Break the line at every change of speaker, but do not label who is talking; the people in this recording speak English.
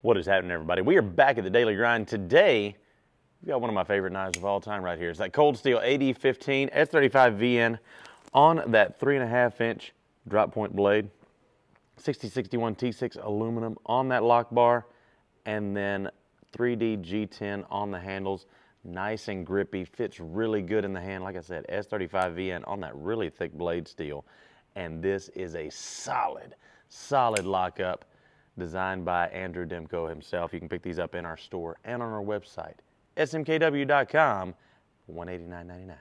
What is happening, everybody? We are back at the Daily Grind. Today, we've got one of my favorite knives of all time right here. It's that Cold Steel AD15 S35VN on that three and a half inch drop point blade. 6061 T6 aluminum on that lock bar, and then 3D G10 on the handles. Nice and grippy, fits really good in the hand. Like I said, S35VN on that really thick blade steel. And this is a solid, solid lockup designed by Andrew Demko himself. You can pick these up in our store and on our website, smkw.com, $189.99.